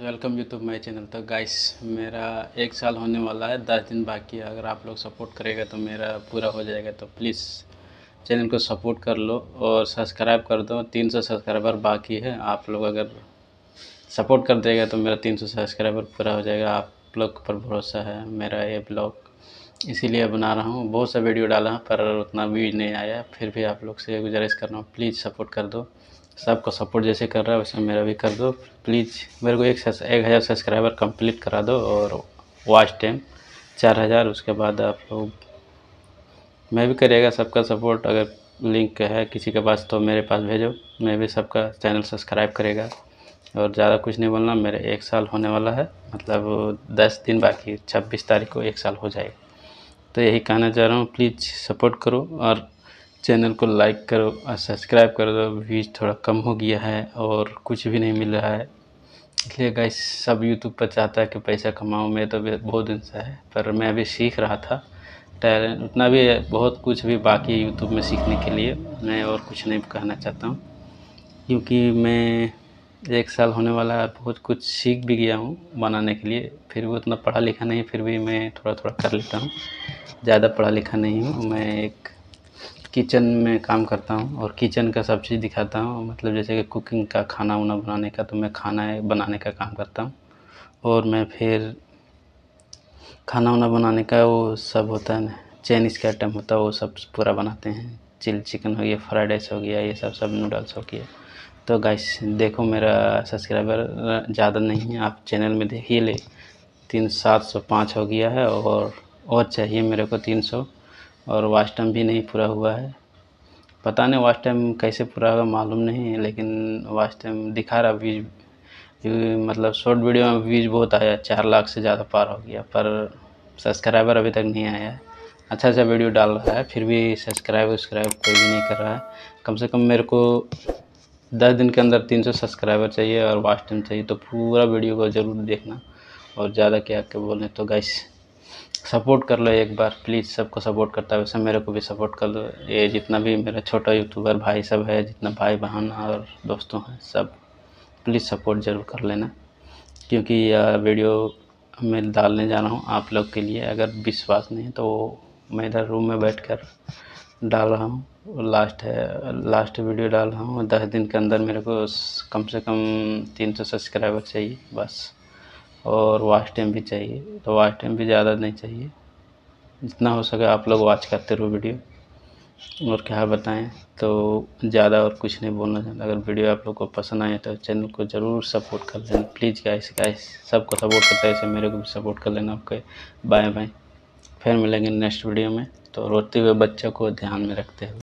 Welcome YouTube my channel. तो guys मेरा एक साल होने वाला है, दस दिन बाकी है। अगर आप लोग सपोर्ट करेगा तो मेरा पूरा हो जाएगा। तो प्लीज़ चैनल को सपोर्ट कर लो और सब्सक्राइब कर दो। तीन सौ सब्सक्राइबर बाकी है। आप लोग अगर सपोर्ट कर देगा तो मेरा तीन सौ सब्सक्राइबर पूरा हो जाएगा। आप लोग पर भरोसा है मेरा ये ब्लॉग इसीलिए बना रहा हूँ। बहुत सा वीडियो डाला, पर उतना व्यूज़ नहीं आया। फिर भी आप लोग से गुजारिश कर रहा हूँ। प्लीज़ सपोर्ट कर दो। सबको सपोर्ट जैसे कर रहा है, वैसे मेरा भी कर दो। प्लीज़ मेरे को एक एक हज़ार सब्सक्राइबर कंप्लीट करा दो और वॉच टाइम चार हज़ार, उसके बाद आप लोग, मैं भी करेगा सबका सपोर्ट अगर लिंक है किसी के पास तो मेरे पास भेजो। मैं भी सबका चैनल सब्सक्राइब करेगा। और ज़्यादा कुछ नहीं बोलना, मेरे एक साल होने वाला है। मतलब दस दिन बाकी, छब्बीस तारीख को एक साल हो जाएगा। तो यही कहना चाह रहा हूँ प्लीज़ सपोर्ट करो। और चैनल को लाइक करो और सब्सक्राइब कर दो व्यूज़ थोड़ा कम हो गया है और कुछ भी नहीं मिल रहा है। इसलिए गाइस सब यूट्यूब पर चाहता है कि पैसा कमाऊँ, मैं तो बहुत दिन से है, पर मैं अभी सीख रहा था। टैलेंट, उतना भी बहुत कुछ भी बाकी है यूट्यूब में सीखने के लिए, मैं और कुछ नहीं कहना चाहता हूँ। क्योंकि मैं एक साल होने वाला है, बहुत कुछ सीख भी गया हूँ बनाने के लिए, फिर भी उतना पढ़ा लिखा नहीं, फिर भी मैं थोड़ा थोड़ा कर लेता हूँ। ज़्यादा पढ़ा लिखा नहीं हूँ, मैं एक किचन में काम करता हूँ और किचन का सब चीज़ दिखाता हूँ। मतलब जैसे कि कुकिंग का, खाना वाना बनाने का तो मैं खाना बनाने का काम करता हूँ। और मैं फिर खाना वाना बनाने का वो सब होता है ना चाइनीज़ का आइटम होता है, वो सब पूरा बनाते हैं। चिल चिकन हो गया, फ्राइड राइस हो गया, ये सब सब नूडल्स हो गया। तो गाइस, देखो मेरा सब्सक्राइबर ज़्यादा नहीं है, आप चैनल में देखिए ले। तीन सात सौ पाँच हो गया है और और चाहिए मेरे को तीन सौ। और वाच टाइम भी नहीं पूरा हुआ है। पता नहीं वाच टाइम कैसे पूरा होगा, मालूम नहीं है, लेकिन वाच टाइम दिखा रहा व्यूज़ मतलब शॉर्ट वीडियो में व्यूज़ बहुत आया, चार लाख से ज़्यादा पार हो गया, पर सब्सक्राइबर अभी तक नहीं आया है। अच्छा अच्छा वीडियो डाल रहा है, फिर भी सब्सक्राइब वस्क्राइब कोई भी नहीं कर रहा है। कम से कम मेरे को दस दिन के अंदर तीन सौ सब्सक्राइबर चाहिए और वाच टाइम चाहिए तो पूरा वीडियो को ज़रूर देखना और ज़्यादा क्या क्या बोलें तो गाइस सपोर्ट कर लो एक बार, प्लीज़ सबको सपोर्ट करता है वैसे मेरे को भी सपोर्ट कर दो ये जितना भी मेरा छोटा यूट्यूबर भाई सब है, जितना भाई बहन और दोस्तों हैं, सब प्लीज़ सपोर्ट ज़रूर कर लेना। क्योंकि यह वीडियो मैं डालने जा रहा हूँ आप लोग के लिए, अगर विश्वास नहीं है तो मैं इधर रूम में बैठ कर डाल रहा हूँ। लास्ट है, लास्ट वीडियो डाल रहा हूँ। दस दिन के अंदर मेरे को कम से कम तीन सौ सब्सक्राइबर चाहिए, बस। और वॉच टाइम भी चाहिए। तो वॉच टाइम भी ज़्यादा नहीं चाहिए। जितना हो सके आप लोग वॉच करते रहो वीडियो और क्या बताएँ तो ज़्यादा और कुछ नहीं बोलना चाहता। अगर वीडियो आप लोग को पसंद आए तो चैनल को ज़रूर सपोर्ट कर लेना। प्लीज़ गाइस गाइस सबको सपोर्ट करता है ऐसे मेरे को भी सपोर्ट कर लेना आपके। बाय बाय फिर मिलेंगे नेक्स्ट वीडियो में। तो रोते हुए बच्चों को ध्यान में रखते हुए।